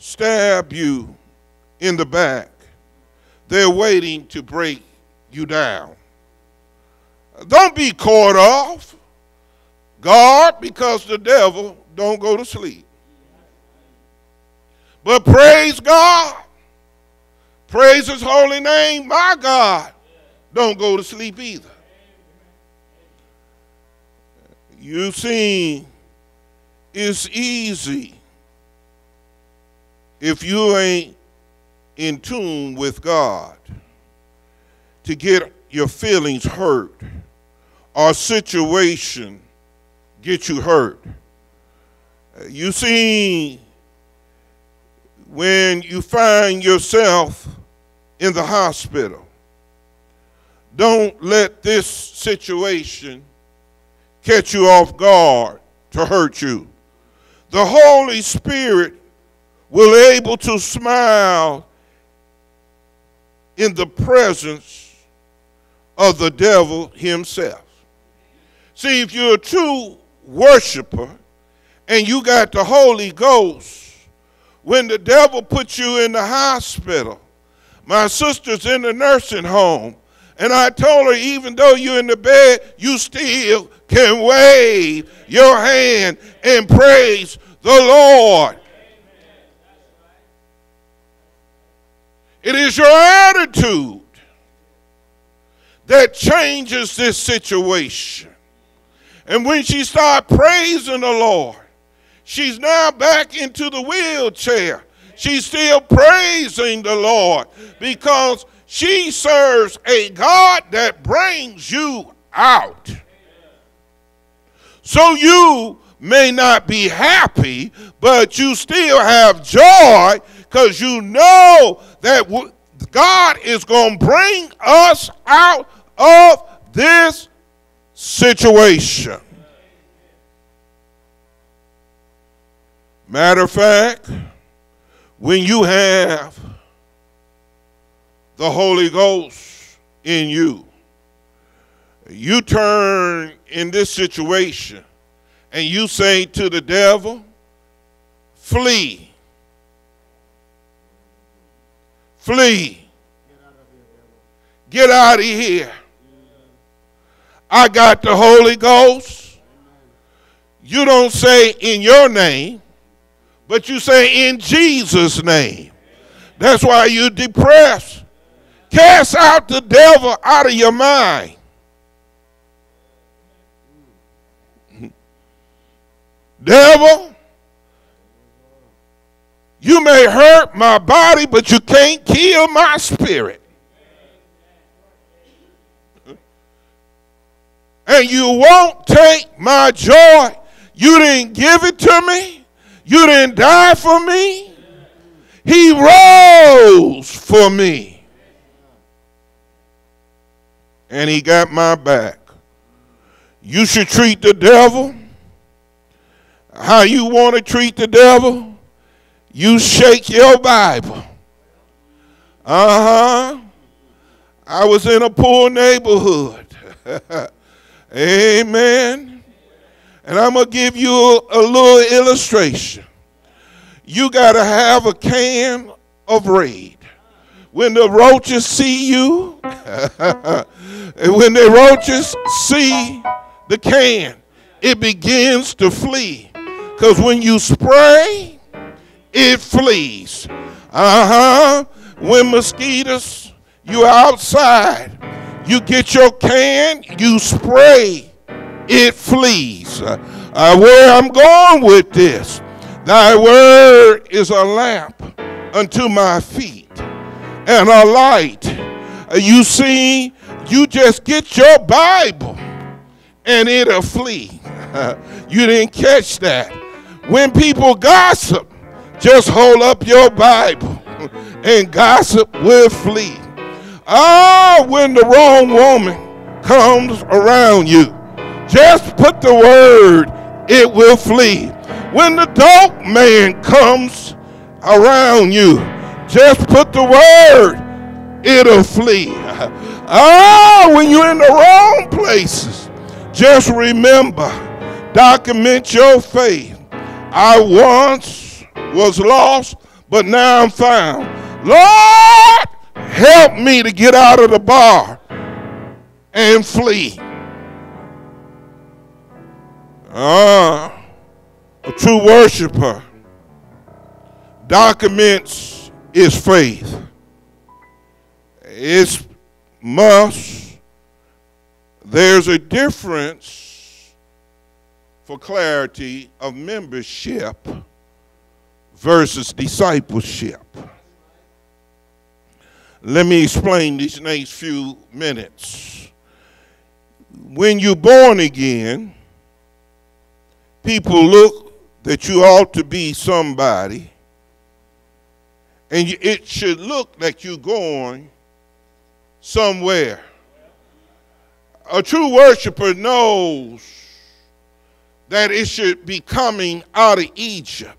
stab you in the back, they're waiting to break you down. Don't be caught off guard because the devil don't go to sleep. But praise God. Praise his holy name. My God don't go to sleep either. You see, it's easy if you ain't in tune with God to get your feelings hurt or situation get you hurt. You see, when you find yourself in the hospital, don't let this situation catch you off guard to hurt you. The Holy Spirit will able to smile in the presence of the devil himself. See, if you're a true worshiper and you got the Holy Ghost, when the devil puts you in the hospital, my sister's in the nursing home, and I told her, even though you're in the bed, you still can wave your hand and praise the Lord. It is your attitude that changes this situation. And when she started praising the Lord, she's now back into the wheelchair. She's still praising the Lord because she serves a God that brings you out. So you may not be happy, but you still have joy because you know that God is going to bring us out of this situation. Matter of fact, when you have the Holy Ghost in you, you turn in this situation and you say to the devil, flee. Flee. Get out of here. I got the Holy Ghost. You don't say in your name, but you say in Jesus' name. That's why you're depressed. Cast out the devil out of your mind. Devil, you may hurt my body, but you can't kill my spirit. And you won't take my joy. You didn't give it to me. You didn't die for me. He rose for me. And he got my back. You should treat the devil how you want to treat the devil, you shake your Bible. Uh huh. I was in a poor neighborhood. Amen. And I'm going to give you a, little illustration. You got to have a can of Raid. When the roaches see you, and when the roaches see the can, it begins to flee. Because when you spray, it flees. Uh huh. When mosquitoes, you outside, you get your can, you spray, it flees. Uh, uh, where I'm going with this, thy word is a lamp unto my feet and a light. Uh, you see, you just get your Bible and it'll flee. you didn't catch that. When people gossip, just hold up your Bible and gossip will flee. Ah, when the wrong woman comes around you, just put the word, it will flee. When the dope man comes around you, just put the word, it'll flee. Ah, when you're in the wrong places, just remember, document your faith I once was lost, but now I'm found. Lord, help me to get out of the bar and flee. Ah, a true worshiper documents his faith. It's must. There's a difference for clarity of membership versus discipleship. Let me explain these next few minutes. When you're born again, people look that you ought to be somebody, and it should look like you're going somewhere. A true worshiper knows that it should be coming out of Egypt.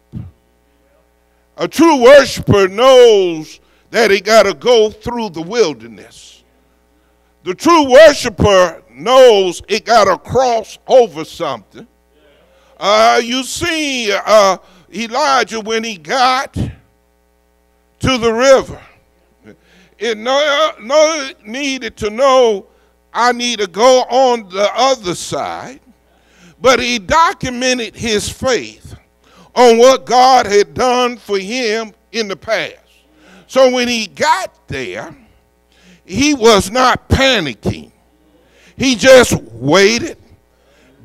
A true worshiper knows that he got to go through the wilderness. The true worshiper knows it got to cross over something. Uh, you see, uh, Elijah, when he got to the river, it no, no needed to know I need to go on the other side, but he documented his faith on what God had done for him in the past. So when he got there, he was not panicking. He just waited.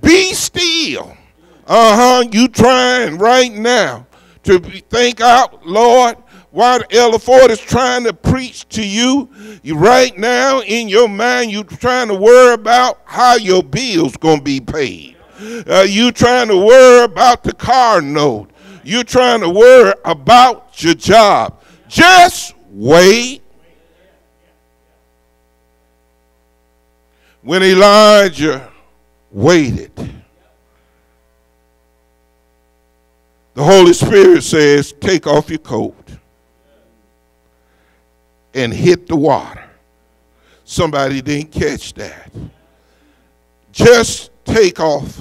Be still. Uh huh. You trying right now to think out, Lord, while Elder Ford is trying to preach to you, you right now in your mind, you trying to worry about how your bill's going to be paid. Uh, you trying to worry about the car note. You're trying to worry about your job. Just wait. When Elijah waited, the Holy Spirit says, Take off your coat and hit the water. Somebody didn't catch that. Just take off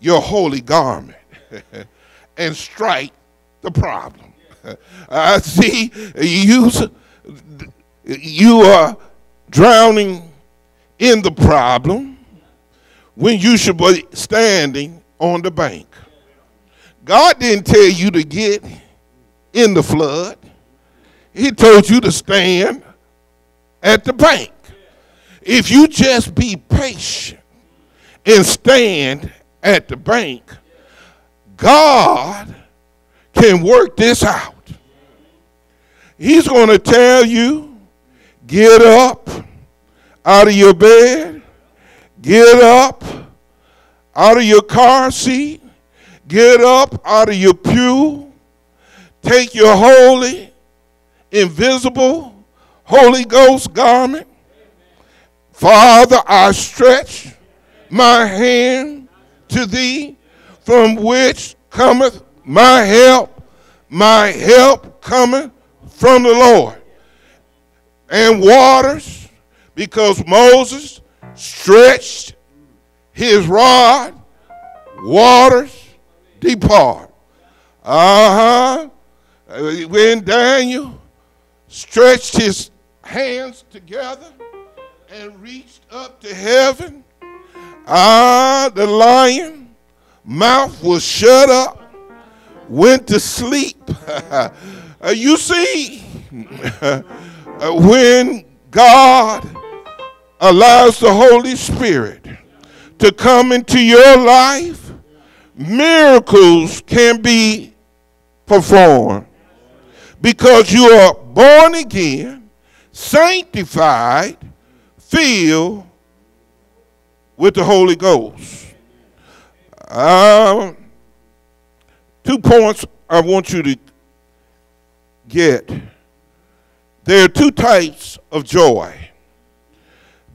your holy garment and strike the problem. I see you, you are drowning in the problem when you should be standing on the bank. God didn't tell you to get in the flood. He told you to stand at the bank. If you just be patient and stand at the bank, God can work this out. He's going to tell you, get up out of your bed, get up out of your car seat, get up out of your pew, take your holy, invisible Holy Ghost garment. Father, I stretch my hand to thee from which cometh my help. My help cometh from the Lord. And waters, because Moses stretched his rod, waters depart. Uh huh. When Daniel stretched his hands together and reached up to heaven, ah, the lion mouth was shut up, went to sleep. uh, you see, uh, when God allows the Holy Spirit to come into your life, miracles can be performed because you are born again, sanctified, filled with the Holy Ghost. Um, two points I want you to get. There are two types of joy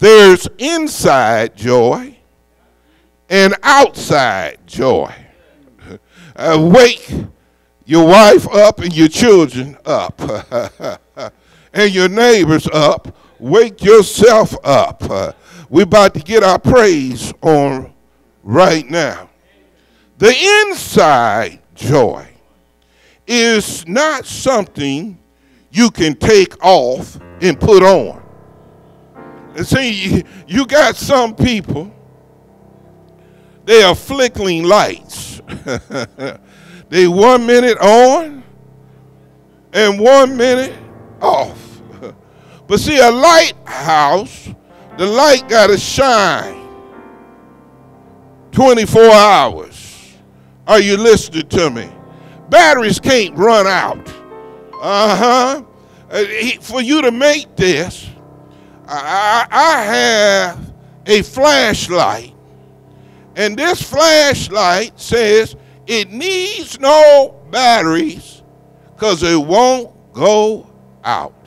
there's inside joy and outside joy. Uh, wake your wife up and your children up, and your neighbors up. Wake yourself up. We're about to get our praise on right now. The inside joy is not something you can take off and put on. And see, you got some people, they are flickering lights. they one minute on and one minute off. But see, a lighthouse, the light got to shine 24 hours. Are you listening to me? Batteries can't run out. Uh-huh. Uh, for you to make this, I, I have a flashlight. And this flashlight says it needs no batteries because it won't go out.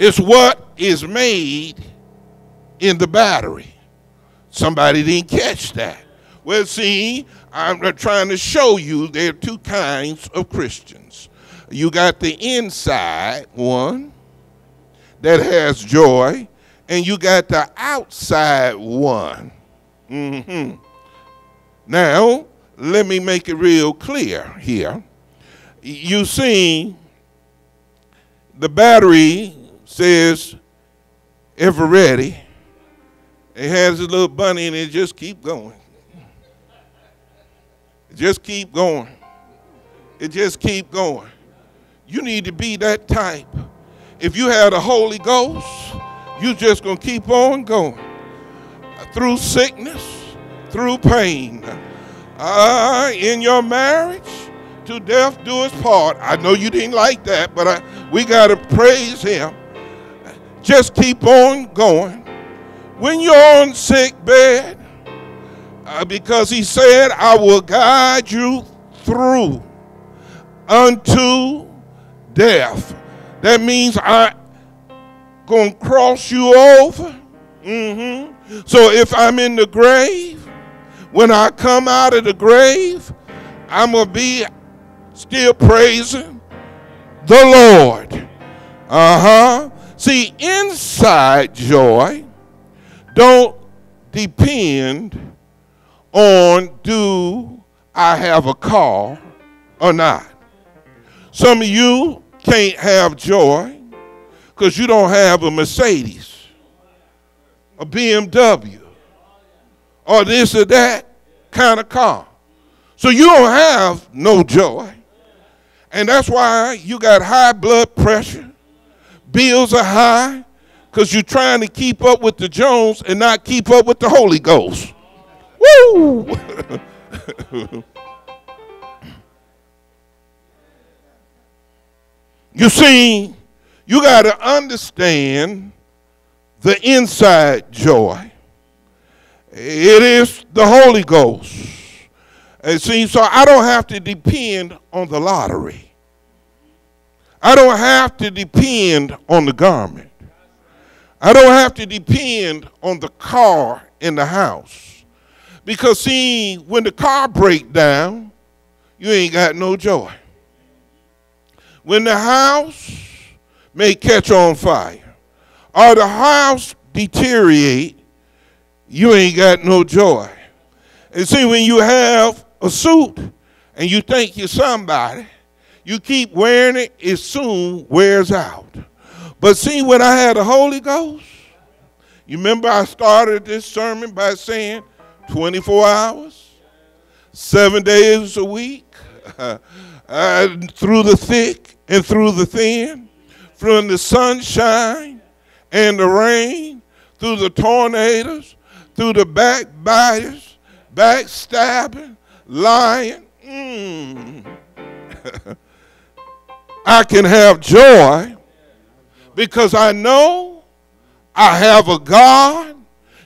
It's what is made in the battery. Somebody didn't catch that. Well, see, I'm trying to show you there are two kinds of Christians. You got the inside one that has joy, and you got the outside one. Mm-hmm. Now, let me make it real clear here. You see, the battery says ever ready. It has a little bunny and it just keep going. Just keep going. It just keep going. You need to be that type. If you have the Holy Ghost, you just gonna keep on going through sickness, through pain, uh, in your marriage, to death do us part. I know you didn't like that, but I, we gotta praise Him. Just keep on going. When you're on sick bed, uh, because he said, I will guide you through unto death. That means I gonna cross you over. Mm-hmm. So if I'm in the grave, when I come out of the grave, I'm gonna be still praising the Lord. Uh-huh. See, inside joy don't depend on do I have a car or not. Some of you can't have joy because you don't have a Mercedes, a BMW, or this or that kind of car. So you don't have no joy. And that's why you got high blood pressure, bills are high, because you're trying to keep up with the Jones and not keep up with the Holy Ghost. Woo! you see, you got to understand the inside joy. It is the Holy Ghost. And see, so I don't have to depend on the lottery. I don't have to depend on the garment. I don't have to depend on the car in the house. Because see, when the car break down, you ain't got no joy. When the house may catch on fire, or the house deteriorate, you ain't got no joy. And see, when you have a suit and you think you're somebody, you keep wearing it, it soon wears out. But see, when I had the Holy Ghost, you remember I started this sermon by saying 24 hours, seven days a week, uh, through the thick and through the thin, from the sunshine and the rain, through the tornadoes, through the backbiters, backstabbing, lying. Mm. I can have joy because I know I have a God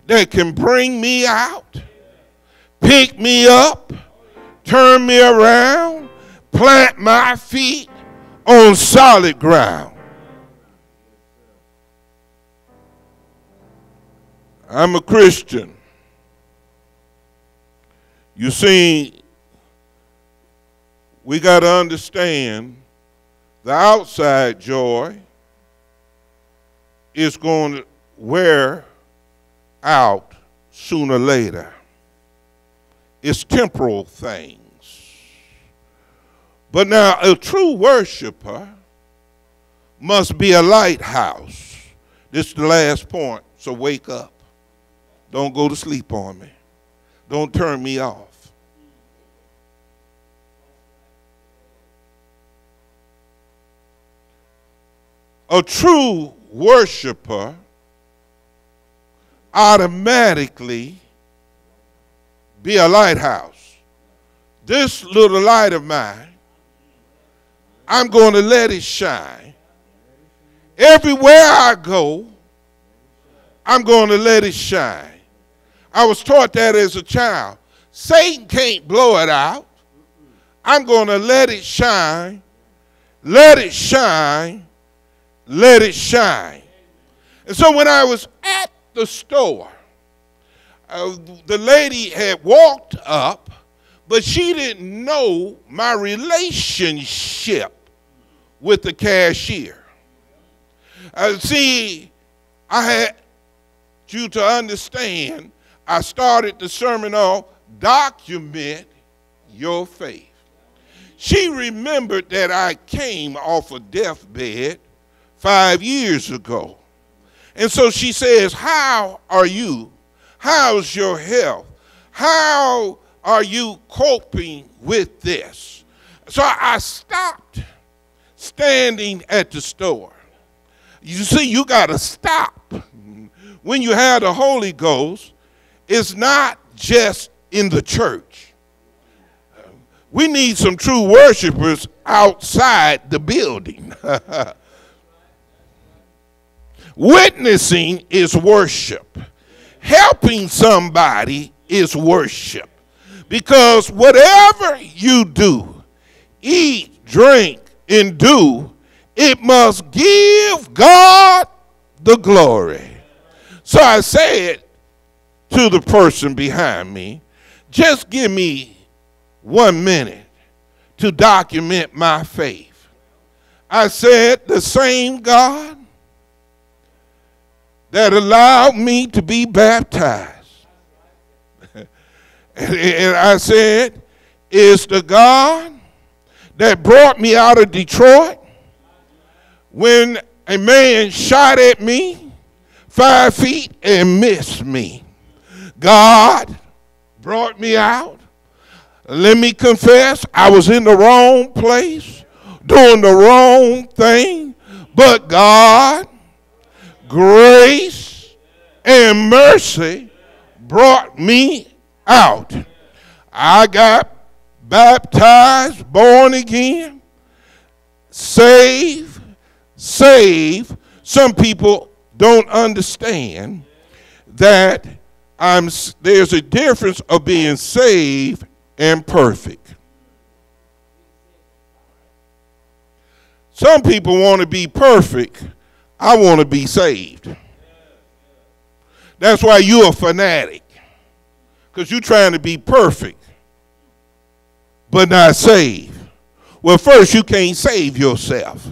that can bring me out pick me up, turn me around, plant my feet on solid ground. I'm a Christian. You see, we got to understand the outside joy is going to wear out sooner or later It's temporal things. But now, a true worshiper must be a lighthouse. This is the last point, so wake up. Don't go to sleep on me. Don't turn me off. A true worshiper automatically be a lighthouse. This little light of mine, I'm going to let it shine. Everywhere I go, I'm going to let it shine. I was taught that as a child. Satan can't blow it out. I'm going to let it shine, let it shine, let it shine. And so when I was at the store, uh, the lady had walked up, but she didn't know my relationship with the cashier. Uh, see, I had you to understand, I started the sermon off, document your faith. She remembered that I came off a deathbed five years ago. And so she says, How are you? How's your health? How are you coping with this? So I stopped standing at the store. You see, you got to stop. When you have the Holy Ghost, it's not just in the church. We need some true worshipers outside the building. Witnessing is worship. Helping somebody is worship. Because whatever you do, eat, drink, and do, it must give God the glory. So I said to the person behind me, just give me one minute to document my faith. I said, the same God that allowed me to be baptized. and I said, is the God that brought me out of Detroit when a man shot at me five feet and missed me. God brought me out. Let me confess, I was in the wrong place, doing the wrong thing, but God grace and mercy brought me out. I got baptized, born again, saved, saved. Some people don't understand that I'm, there's a difference of being saved and perfect. Some people want to be perfect I want to be saved. That's why you're a fanatic. Because you're trying to be perfect, but not saved. Well, first, you can't save yourself.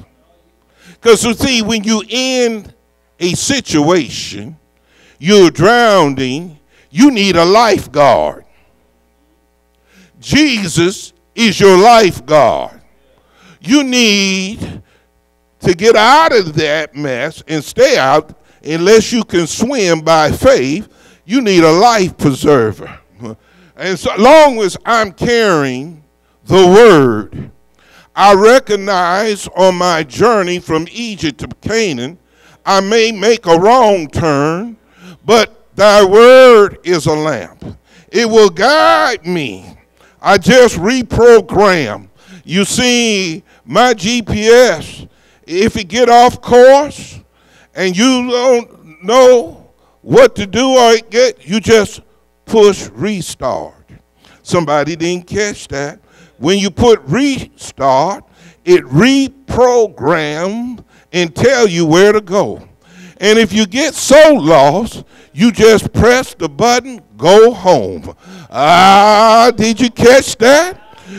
Because, you see, when you're in a situation, you're drowning, you need a lifeguard. Jesus is your lifeguard. You need to get out of that mess and stay out, unless you can swim by faith, you need a life preserver. And so long as I'm carrying the word, I recognize on my journey from Egypt to Canaan, I may make a wrong turn, but thy word is a lamp. It will guide me. I just reprogram. You see, my GPS if you get off course and you don't know what to do or get, you just push restart. Somebody didn't catch that. When you put restart, it reprogram and tell you where to go. And if you get so lost, you just press the button, go home. Ah, did you catch that?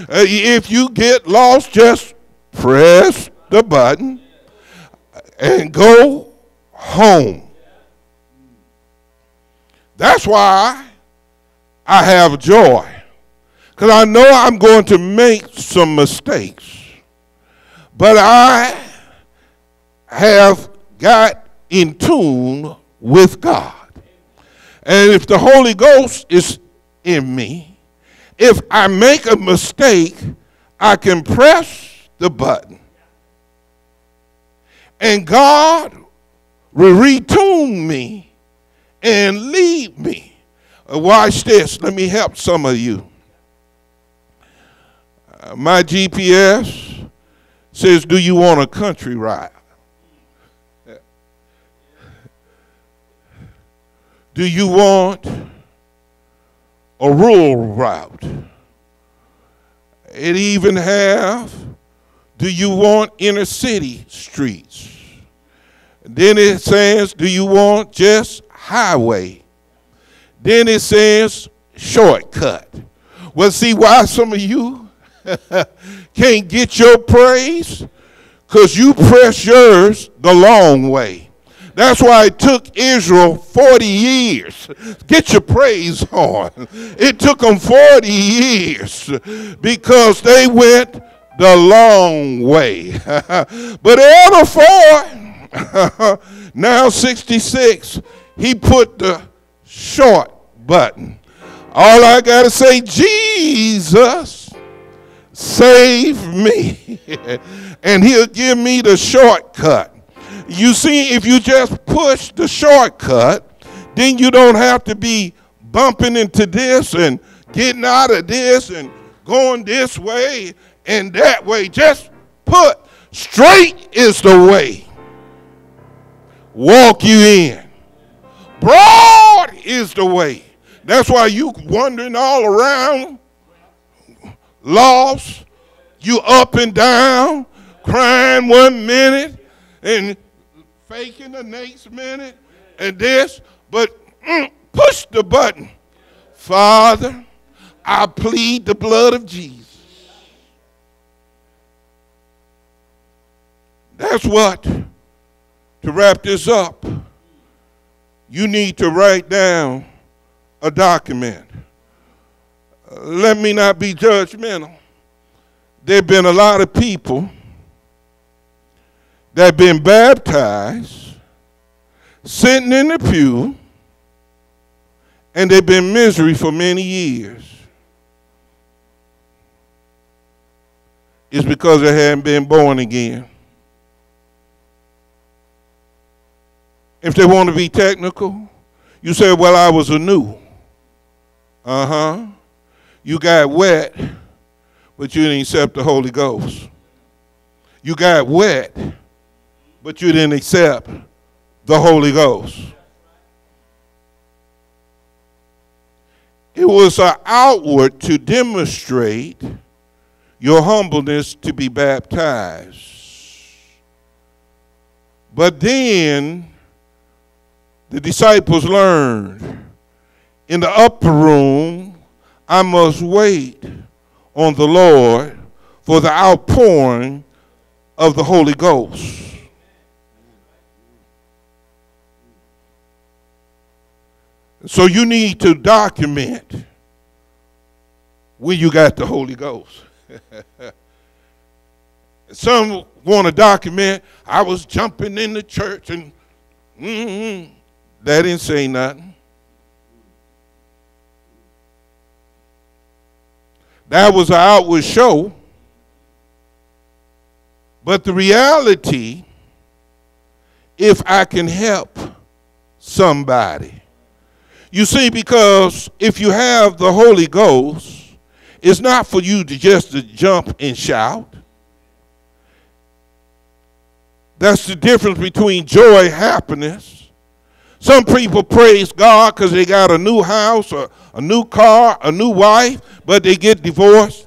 Uh, if you get lost, just press the button and go home. That's why I have joy. Because I know I'm going to make some mistakes. But I have got in tune with God. And if the Holy Ghost is in me, if I make a mistake, I can press the button. And God will retune me and lead me. Uh, watch this. Let me help some of you. Uh, my GPS says, Do you want a country ride? Do you want a rural route? It even have, do you want inner city streets? Then it says, do you want just highway? Then it says shortcut. Well, see why some of you can't get your praise? Because you press yours the long way. That's why it took Israel 40 years. Get your praise on. It took them 40 years because they went the long way. but Elder Ford, now 66, he put the short button. All I got to say, Jesus, save me. and he'll give me the shortcut. You see, if you just push the shortcut, then you don't have to be bumping into this and getting out of this and going this way and that way. Just put straight is the way. Walk you in. Broad is the way. That's why you wandering all around, lost, you up and down, crying one minute and faking the next minute and this, but mm, push the button. Father, I plead the blood of Jesus. That's what, to wrap this up, you need to write down a document. Uh, let me not be judgmental. There have been a lot of people that have been baptized, sitting in the pew, and they've been misery for many years. It's because they hadn't been born again. If they want to be technical, you say, Well, I was a new. Uh huh. You got wet, but you didn't accept the Holy Ghost. You got wet, but you didn't accept the Holy Ghost. It was an outward to demonstrate your humbleness to be baptized. But then the disciples learned in the upper room, I must wait on the Lord for the outpouring of the Holy Ghost. So you need to document when you got the Holy Ghost. Some want to document, I was jumping in the church and mm-hmm, that didn't say nothing. That was an outward show. But the reality, if I can help somebody, you see, because if you have the Holy Ghost, it's not for you to just to jump and shout. That's the difference between joy, happiness. Some people praise God because they got a new house, or a new car, a new wife, but they get divorced.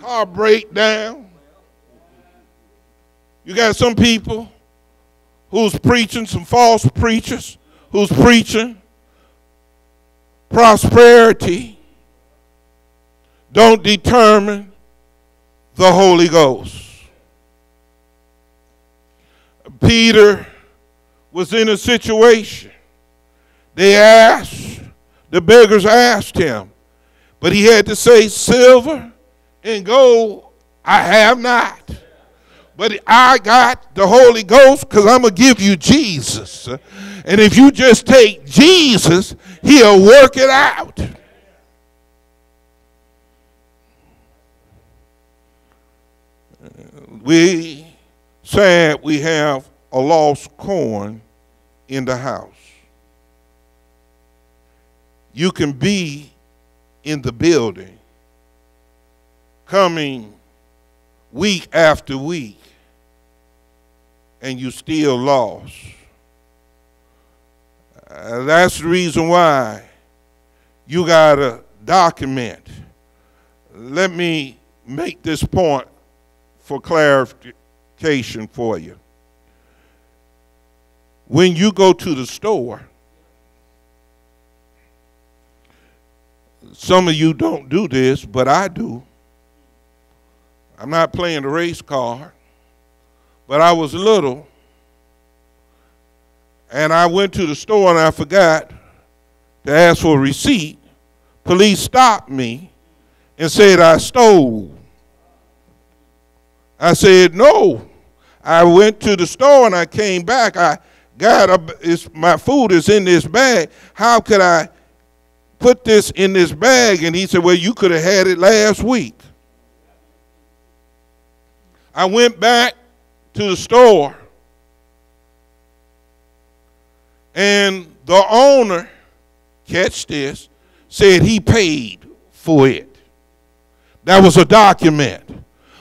Car break down. You got some people who's preaching, some false preachers, who's preaching prosperity don't determine the Holy Ghost. Peter was in a situation. They asked, the beggars asked him, But he had to say, Silver and gold I have not. But I got the Holy Ghost because I'm going to give you Jesus. And if you just take Jesus, he'll work it out. We said we have a lost coin in the house. You can be in the building coming week after week and you still lost. Uh, that's the reason why you got to document. Let me make this point for clarification for you. When you go to the store, some of you don't do this, but I do. I'm not playing the race card, but I was little and I went to the store and I forgot to ask for a receipt. Police stopped me and said I stole. I said, no. I went to the store and I came back. I got a, my food is in this bag. How could I put this in this bag? And he said, well, you could have had it last week. I went back to the store and the owner, catch this, said he paid for it. That was a document.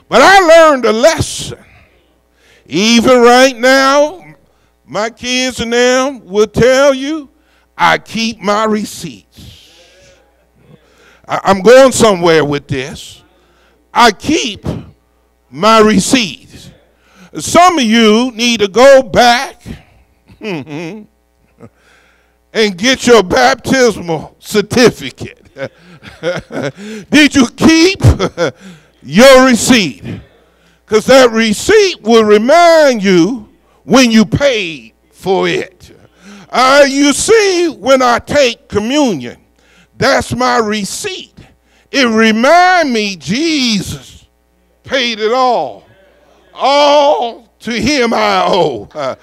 But I learned a lesson. Even right now, my kids and them will tell you, I keep my receipts. I'm going somewhere with this. I keep my receipts. Some of you need to go back and get your baptismal certificate. Did you keep your receipt? Because that receipt will remind you when you paid for it. Uh, you see, when I take communion, that's my receipt. It remind me Jesus paid it all. All to him I owe. Uh,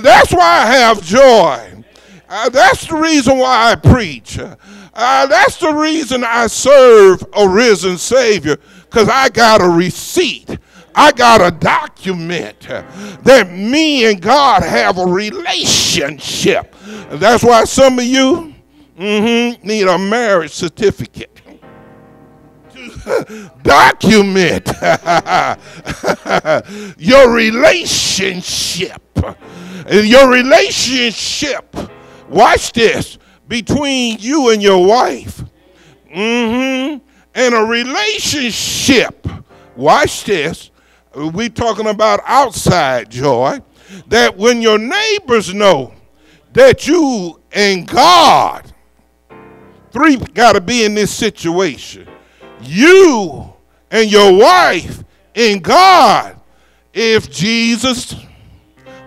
that's why I have joy. Uh, that's the reason why I preach. Uh, that's the reason I serve a risen Savior, because I got a receipt. I got a document that me and God have a relationship. That's why some of you mm-hmm, need a marriage certificate document your relationship. Your relationship, watch this, between you and your wife. Mm-hmm. And a relationship, watch this, we talking about outside joy, that when your neighbors know that you and God, three got to be in this situation you and your wife in God. If Jesus,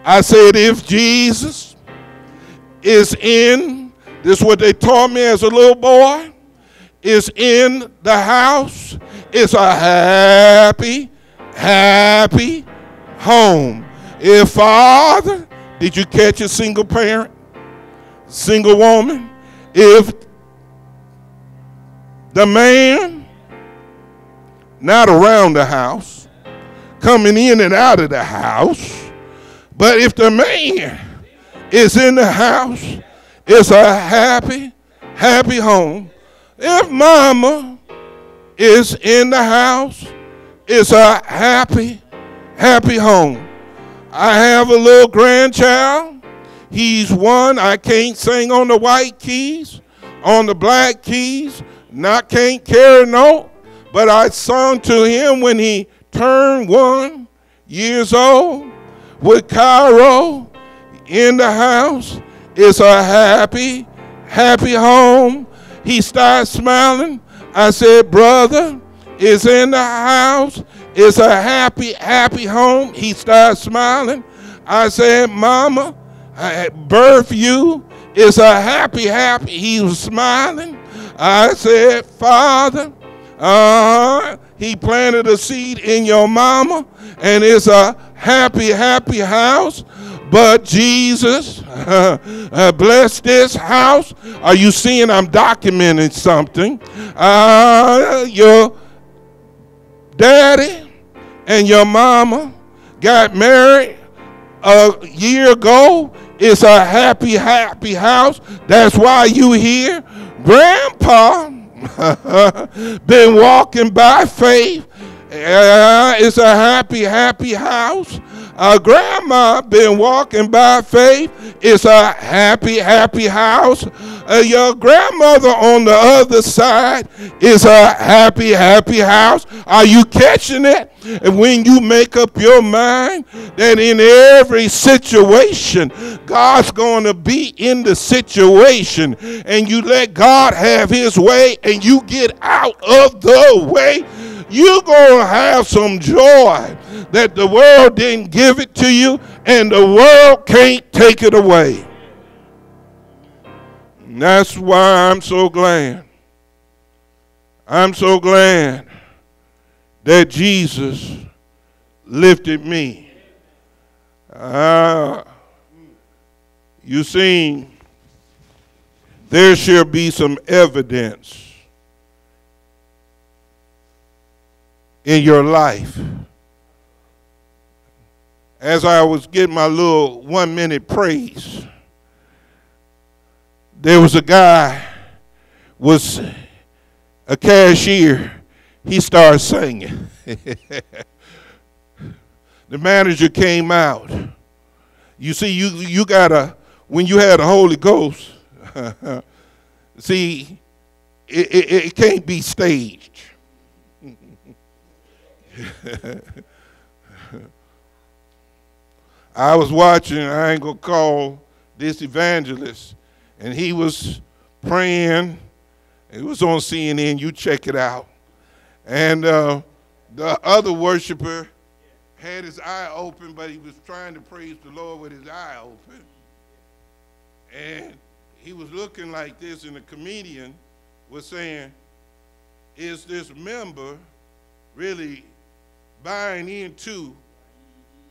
I said, if Jesus is in, this is what they taught me as a little boy, is in the house, it's a happy, happy home. If father, did you catch a single parent, single woman? If the man not around the house, coming in and out of the house. But if the man is in the house, it's a happy, happy home. If mama is in the house, it's a happy, happy home. I have a little grandchild. He's one. I can't sing on the white keys, on the black keys. Not can't carry no but I sung to him when he turned one years old with Cairo in the house. It's a happy, happy home. He started smiling. I said, Brother, is in the house. It's a happy, happy home. He starts smiling. I said, Mama, I birth you. It's a happy, happy. He was smiling. I said, Father, uh, he planted a seed in your mama, and it's a happy, happy house. But Jesus uh, uh, bless this house. Are you seeing I'm documenting something? Uh, your daddy and your mama got married a year ago. It's a happy, happy house. That's why you here. Grandpa been walking by faith. Uh, it's a happy, happy house. Uh, grandma been walking by faith. It's a happy, happy house. Uh, your grandmother on the other side is a happy, happy house. Are you catching it? And when you make up your mind that in every situation, God's going to be in the situation, and you let God have his way and you get out of the way, you're going to have some joy that the world didn't give it to you and the world can't take it away. And that's why I'm so glad. I'm so glad that Jesus lifted me. Uh, you see, there shall be some evidence in your life as I was getting my little one minute praise, there was a guy was a cashier. He started singing. the manager came out. You see, you you gotta when you had the Holy Ghost. see, it, it, it can't be staged. I was watching, I ain't gonna call this evangelist, and he was praying. It was on CNN, you check it out. And uh, the other worshiper had his eye open, but he was trying to praise the Lord with his eye open. And he was looking like this, and the comedian was saying, Is this member really buying into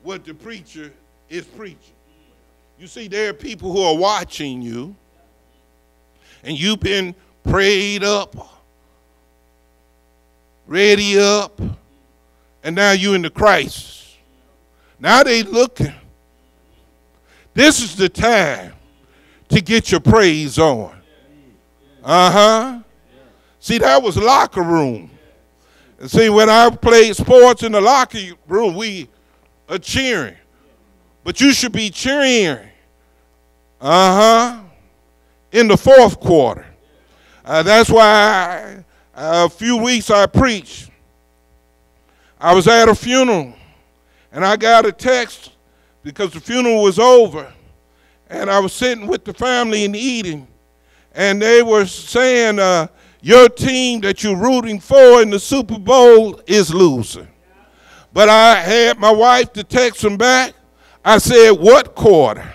what the preacher is preaching. You see, there are people who are watching you, and you've been prayed up, ready up, and now you're in the crisis. Now they looking. This is the time to get your praise on. Uh huh. See, that was locker room. And see, when I played sports in the locker room, we are cheering. But you should be cheering. Uh huh. In the fourth quarter. Uh, that's why a few weeks I preached. I was at a funeral and I got a text because the funeral was over. And I was sitting with the family and eating. And they were saying, uh, Your team that you're rooting for in the Super Bowl is losing. But I had my wife to text them back. I said, What quarter?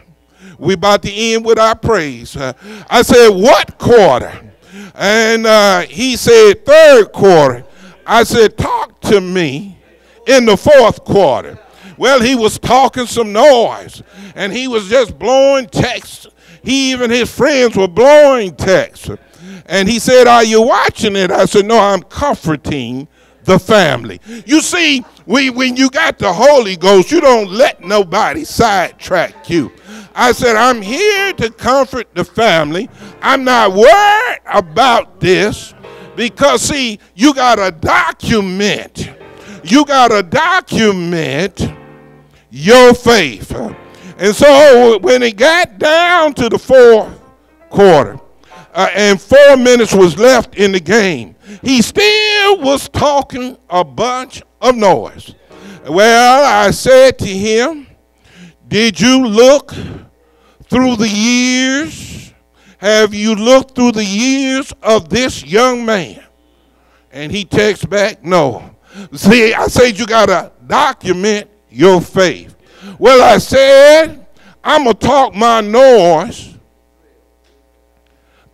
We about to end with our praise. I said, What quarter? And uh, he said, Third quarter. I said, Talk to me in the fourth quarter. Well, he was talking some noise and he was just blowing text. He even his friends were blowing text. And he said, Are you watching it? I said, No, I'm comforting the family. You see, we, when you got the Holy Ghost, you don't let nobody sidetrack you. I said, I'm here to comfort the family. I'm not worried about this because, see, you got to document. You got to document your faith. And so when it got down to the fourth quarter, uh, and four minutes was left in the game, he still was talking a bunch of noise. Well, I said to him, Did you look through the years? Have you looked through the years of this young man? And he texts back, No. See, I said you got to document your faith. Well, I said, I'm going to talk my noise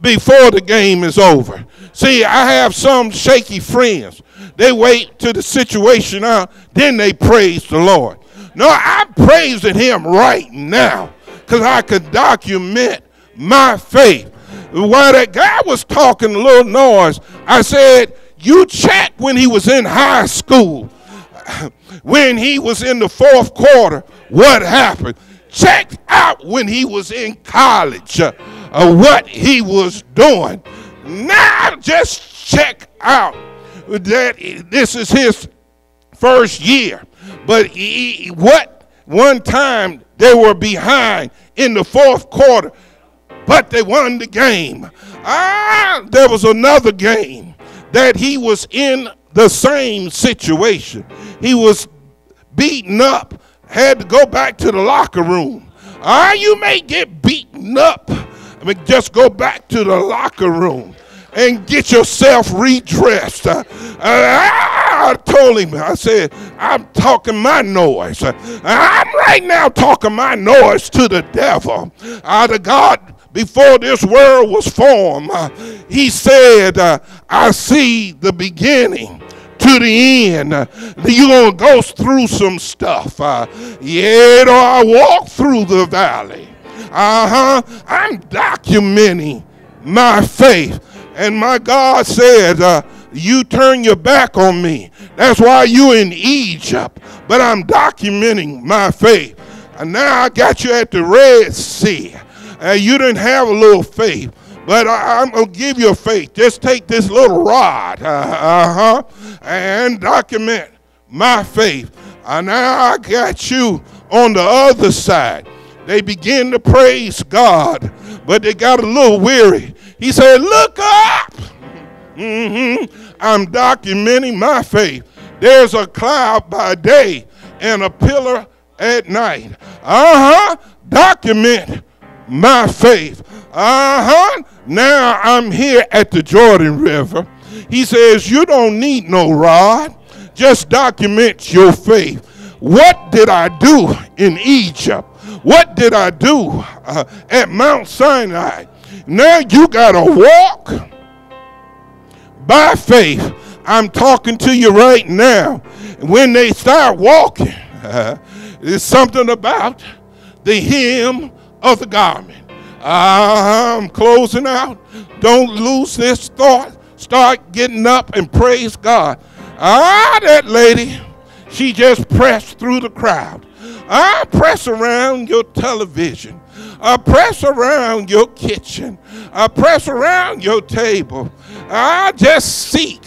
before the game is over. See, I have some shaky friends. They wait till the situation out, then they praise the Lord. No, I'm praising him right now because I could document my faith. While that guy was talking a little noise, I said, You check when he was in high school, when he was in the fourth quarter, what happened? Check out when he was in college, uh, what he was doing. Now just check out that this is his first year. But he, what one time they were behind in the fourth quarter, but they won the game. Ah, there was another game that he was in the same situation. He was beaten up, had to go back to the locker room. Ah, you may get beaten up. I mean, just go back to the locker room and get yourself redressed. Uh, I told him, I said, I'm talking my noise. I'm right now talking my noise to the devil. Uh, the God before this world was formed, uh, he said, uh, I see the beginning to the end. You're going to go through some stuff. Uh, yeah, I walk through the valley. Uh huh. I'm documenting my faith. And my God said, uh, You turn your back on me. That's why you in Egypt. But I'm documenting my faith. And now I got you at the Red Sea. Uh, you didn't have a little faith. But I, am going to give you a faith. Just take this little rod uh huh, and document my faith. And now I got you on the other side. They begin to praise God, but they got a little weary. He said, Look up. Mm-hmm. I'm documenting my faith. There's a cloud by day and a pillar at night. Uh huh. Document my faith. Uh huh. Now I'm here at the Jordan River. He says, You don't need no rod, just document your faith. What did I do in Egypt? What did I do uh, at Mount Sinai? Now you got to walk by faith. I'm talking to you right now. When they start walking, uh, there's something about the hem of the garment. I'm closing out. Don't lose this thought. Start getting up and praise God. Ah, that lady, she just pressed through the crowd. I press around your television. I press around your kitchen. I press around your table. I just seek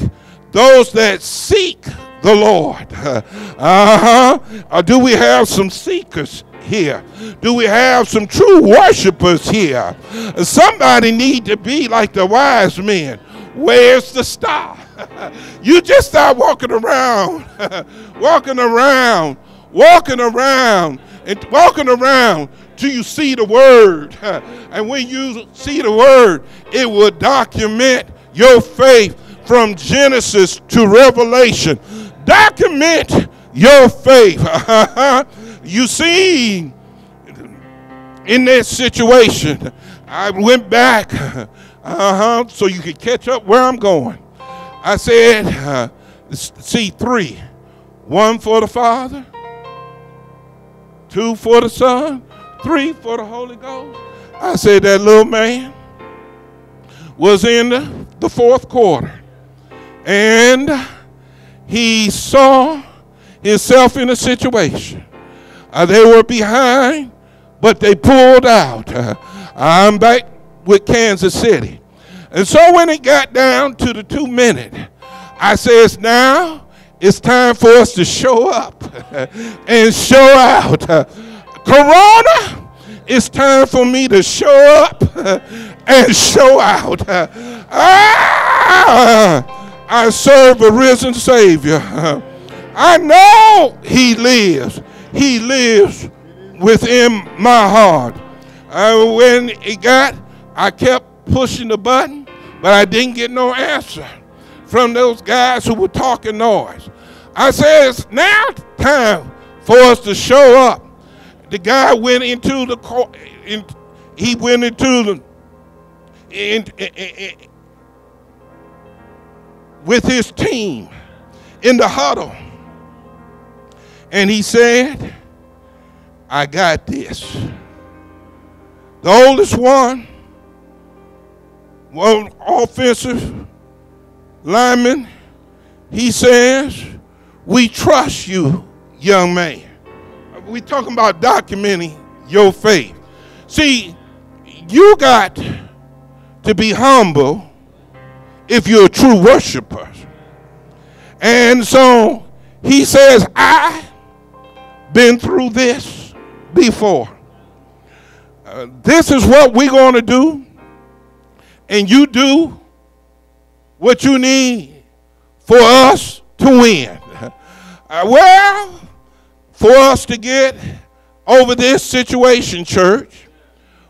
those that seek the Lord. Uh-huh. Uh, do we have some seekers here? Do we have some true worshipers here? Somebody need to be like the wise men. Where's the star? you just start walking around, walking around walking around and walking around till you see the word. And when you see the word, it will document your faith from Genesis to Revelation. Document your faith. you see, in this situation, I went back, uh-huh, so you could catch up where I'm going. I said, uh, see three, one for the Father, two for the Son, three for the Holy Ghost. I said that little man was in the, fourth quarter and he saw himself in a situation. Uh, they were behind, but they pulled out. Uh, I'm back with Kansas City. And so when it got down to the two minute, I says, now it's time for us to show up and show out. Corona, it's time for me to show up and show out. Ah, I serve a risen Savior. I know He lives. He lives within my heart. Uh, when it got, I kept pushing the button, but I didn't get no answer from those guys who were talking noise. I said, it's now time for us to show up. The guy went into the court, in, he went into the in, in, with his team in the huddle. And he said, I got this. The oldest one, one offensive lineman, he says, We trust you, young man. We talking about documenting your faith. See, you got to be humble if you're a true worshiper. And so he says, I been through this before. Uh, this is what we're going to do. And you do what you need for us to win. Uh, well, for us to get over this situation, church,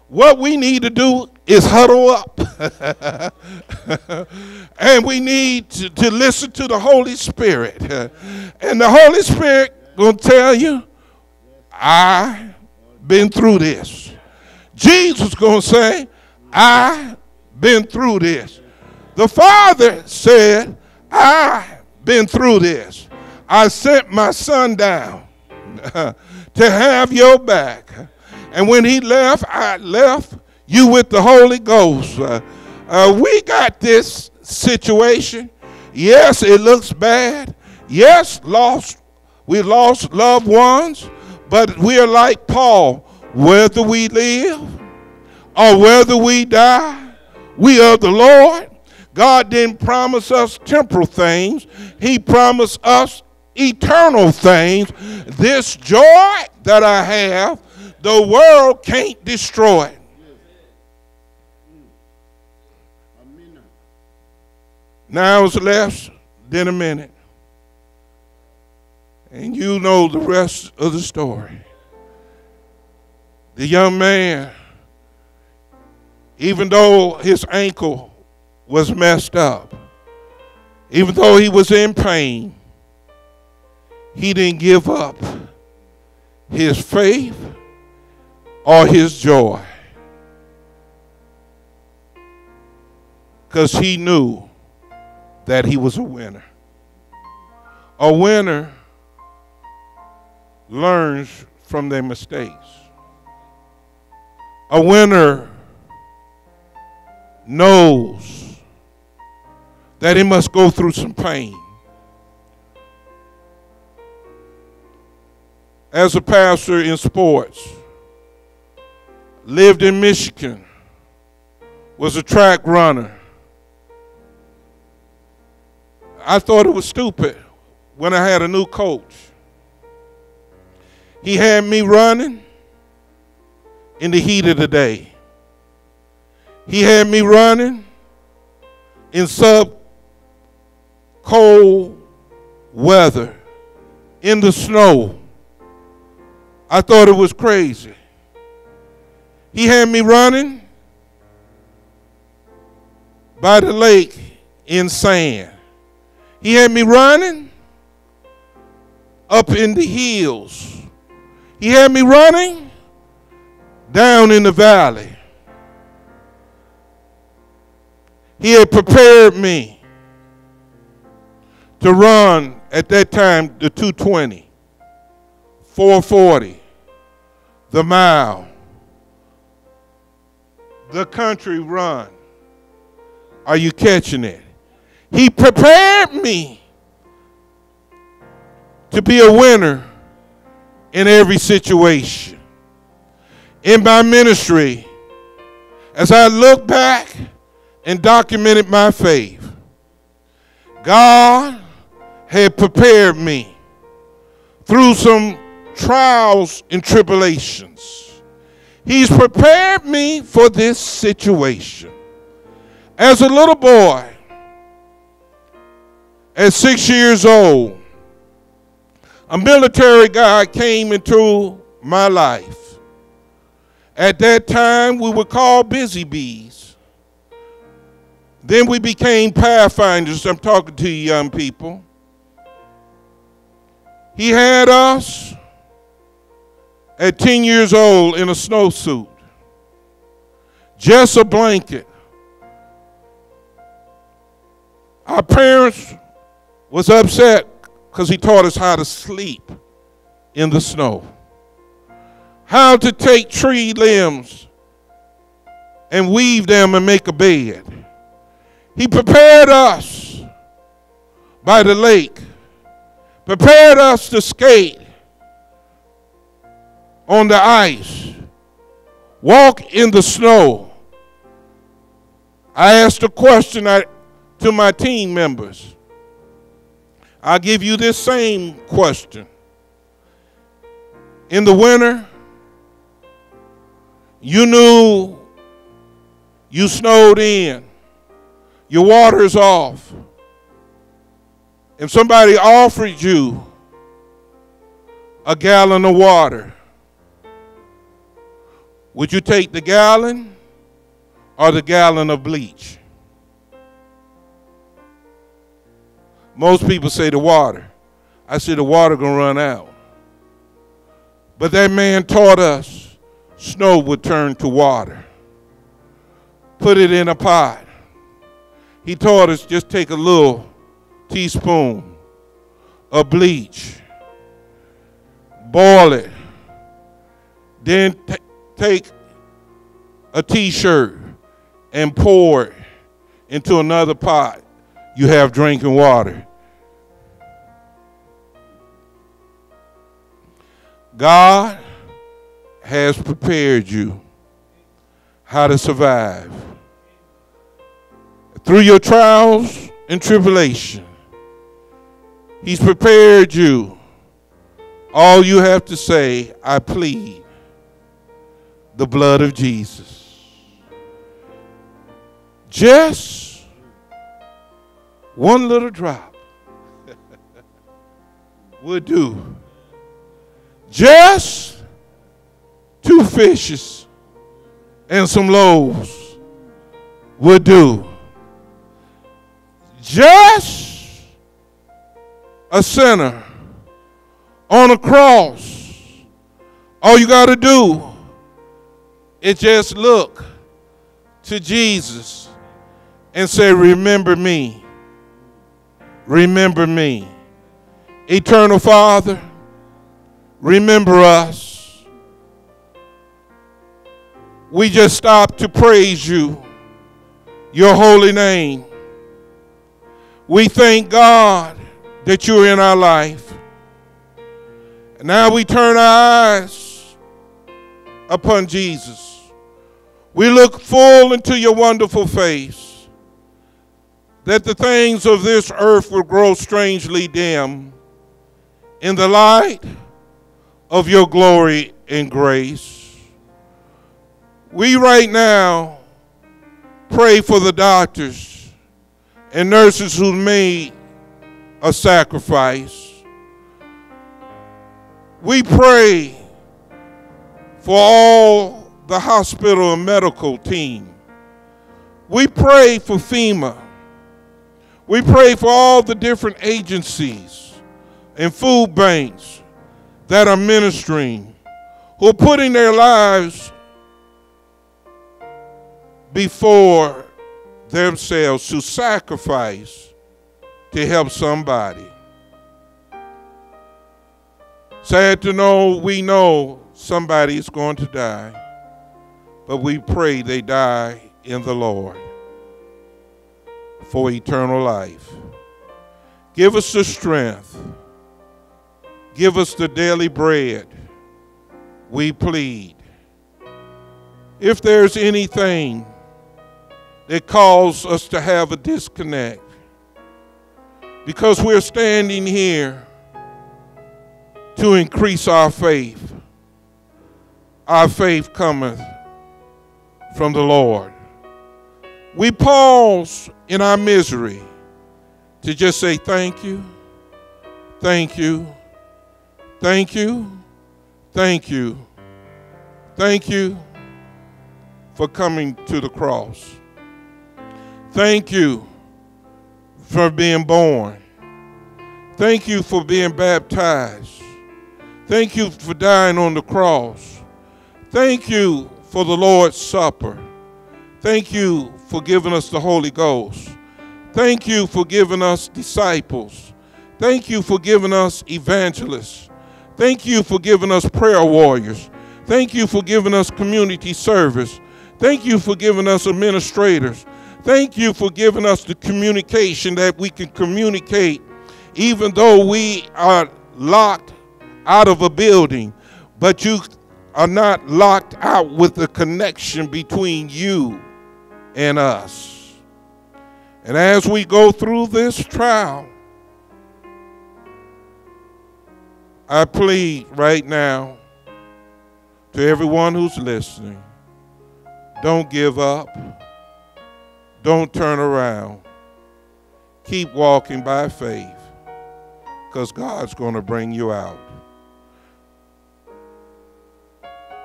what we need to do is huddle up. and we need to, to, listen to the Holy Spirit. and the Holy Spirit going to tell you, I've been through this. Jesus going to say, I've been through this. The Father said, I've been through this. I sent my son down to have your back. And when he left, I left you with the Holy Ghost. Uh, uh, we got this situation. Yes, it looks bad. Yes, lost. We lost loved ones, but we are like Paul. Whether we live or whether we die, we are the Lord. God didn't promise us temporal things. He promised us eternal things. This joy that I have, the world can't destroy. Now it's less than a minute. And you know the rest of the story. The young man, even though his ankle was messed up, even though he was in pain, he didn't give up his faith or his joy. Because he knew that he was a winner. A winner learns from their mistakes. A winner knows that he must go through some pain. As a pastor in sports, lived in Michigan, was a track runner I thought it was stupid when I had a new coach. He had me running in the heat of the day. He had me running in sub cold weather in the snow. I thought it was crazy. He had me running by the lake in sand. He had me running up in the hills. He had me running down in the valley. He had prepared me to run at that time the 220, 440, the mile, the country run. Are you catching it? He prepared me to be a winner in every situation. In my ministry, as I look back and documented my faith, God had prepared me through some trials and tribulations. He's prepared me for this situation. As a little boy, at six years old, a military guy came into my life. At that time, we were called busy bees. Then we became pathfinders. I'm talking to you young people. He had us at 10 years old in a snowsuit, just a blanket, Our parents was upset because he taught us how to sleep in the snow, how to take tree limbs and weave them and make a bed. He prepared us by the lake, prepared us to skate on the ice, walk in the snow. I asked a question to my team members. I'll give you this same question. In the winter, you knew you snowed in, your water's off, and somebody offered you a gallon of water. Would you take the gallon or the gallon of bleach? Most people say the water. I say the water gonna run out. But that man taught us snow would turn to water. Put it in a pot. He taught us just take a little teaspoon of bleach, boil it, then take a t-shirt and pour it into another pot you have drinking water. God has prepared you how to survive. Through your trials and tribulation, He's prepared you. All you have to say, I plead the blood of Jesus. Just one little drop would do. Just two fishes and some loaves would do. Just a sinner on a cross. All you got to do is just look to Jesus and say, Remember me remember me. Eternal Father, remember us. We just stop to praise you, your holy name. We thank God that you're in our life. And now we turn our eyes upon Jesus. We look full into your wonderful face that the things of this earth will grow strangely dim in the light of your glory and grace. We right now pray for the doctors and nurses who made a sacrifice. We pray for all the hospital and medical team. We pray for FEMA. We pray for all the different agencies and food banks that are ministering, who are putting their lives before themselves to sacrifice to help somebody. Sad to know, we know somebody is going to die, but we pray they die in the Lord for eternal life. Give us the strength. Give us the daily bread. We plead. If there's anything that causes us to have a disconnect, because we're standing here to increase our faith, our faith cometh from the Lord. We pause in our misery to just say thank you, thank you, thank you, thank you, thank you for coming to the cross. Thank you for being born. Thank you for being baptized. Thank you for dying on the cross. Thank you for the Lord's Supper. Thank you for giving us the Holy Ghost. Thank you for giving us disciples. Thank you for giving us evangelists. Thank you for giving us prayer warriors. Thank you for giving us community service. Thank you for giving us administrators. Thank you for giving us the communication that we can communicate, even though we are locked out of a building, but you are not locked out with the connection between you and us. And as we go through this trial, I plead right now to everyone who's listening don't give up. Don't turn around. Keep walking by faith because God's going to bring you out.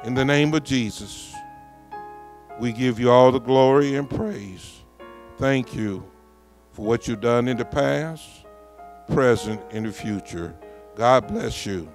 In the name of Jesus, we give you all the glory and praise. Thank you for what you've done in the past, present, and the future. God bless you.